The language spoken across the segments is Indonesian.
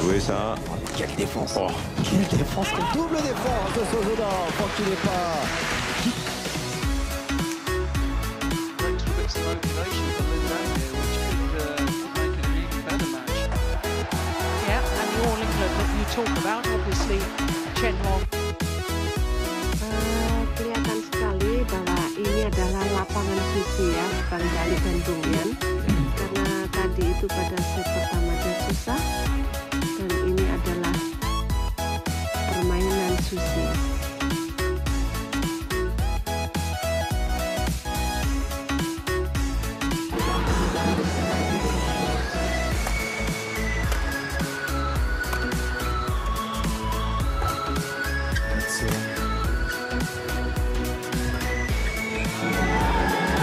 trouvé ça. Oh, quelle défense Oh. Quelle défense Quelle double défense de Sozoda qu'il n'est pas... Yeah, and the All England that you talk about, obviously Chen Long. Eh, kelihatan sekali bahwa ini adalah lapangan susi ya, dan. Karena tadi itu pada set pertama dia susah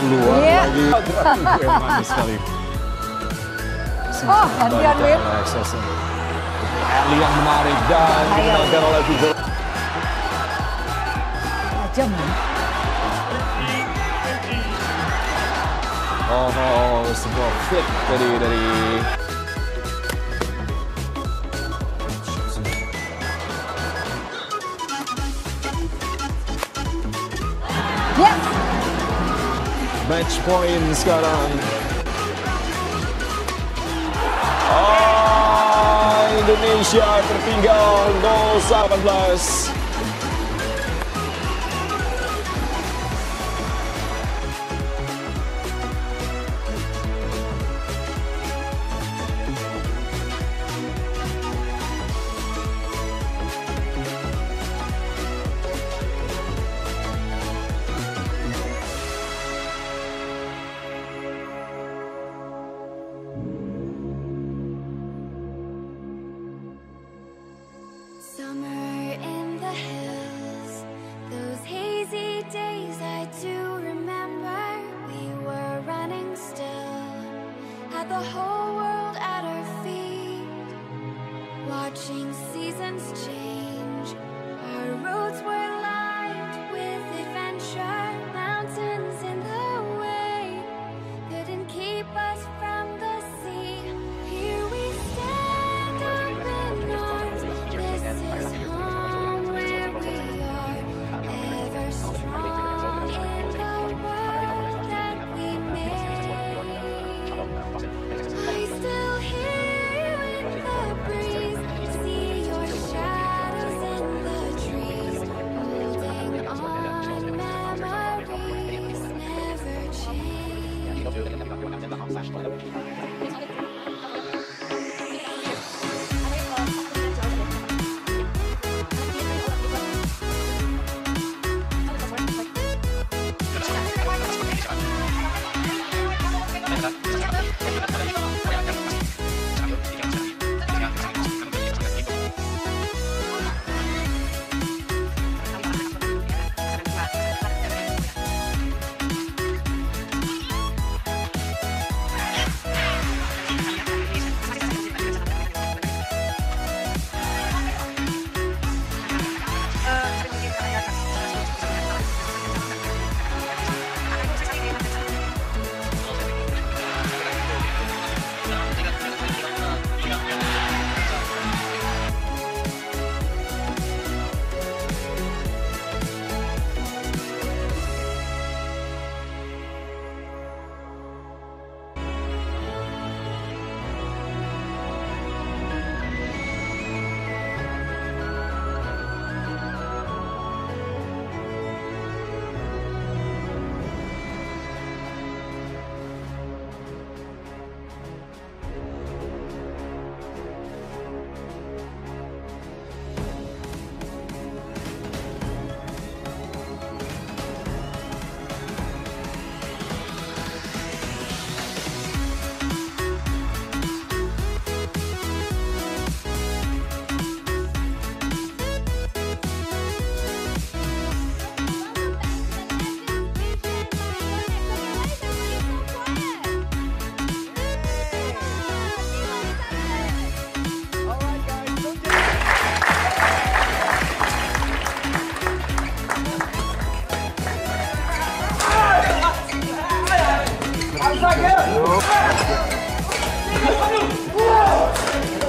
Luar Iya. lagi. Aduh, manis sekali. Oh, gantian, Wim. Ali yang menarik dan dimenangkan oleh Google. Tajam. Oh, oh, sebuah flick dari dari Yes. Match point sekarang. Ah, Indonesia tertinggal 0-18. The whole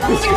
よし